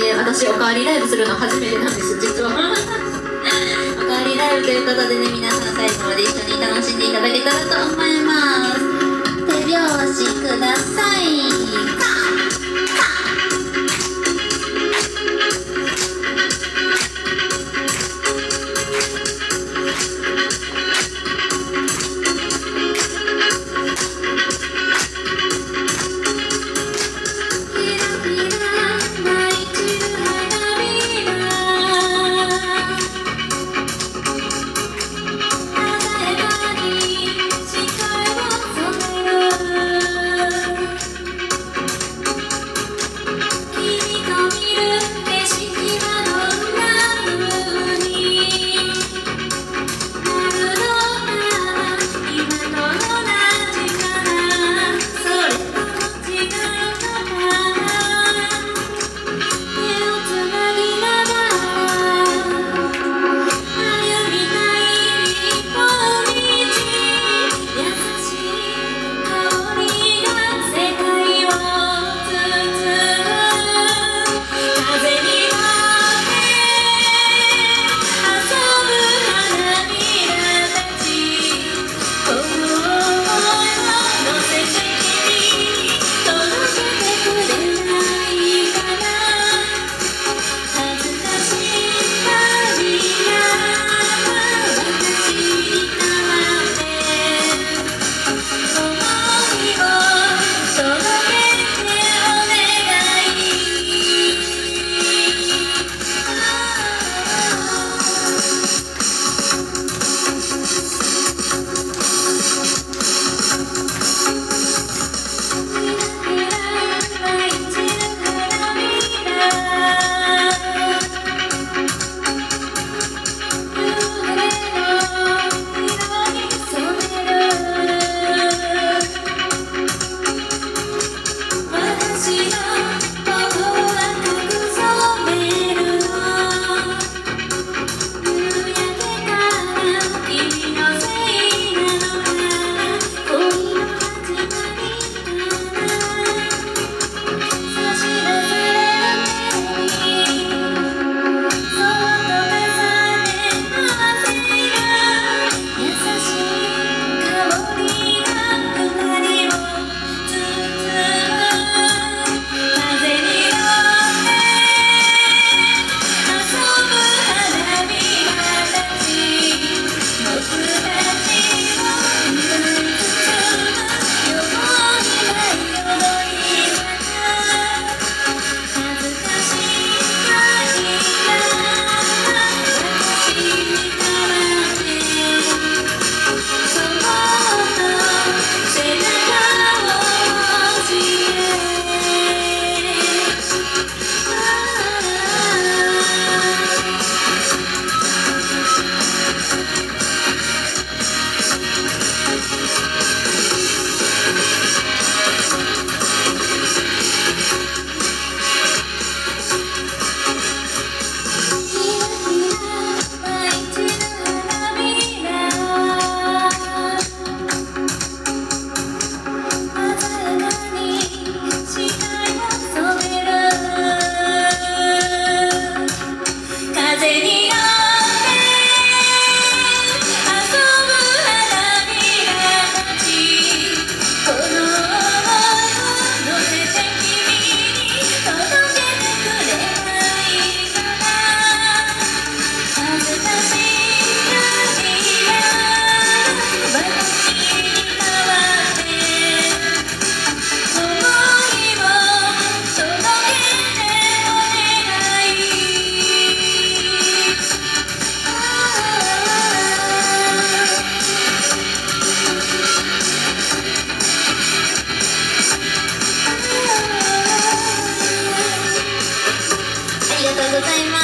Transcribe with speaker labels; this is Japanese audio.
Speaker 1: け私おかわりライブするの初めてなんです実は。おかわりライブということでね皆さん最後まで一緒に楽しんでいただけたらと思います。手拍子ください。they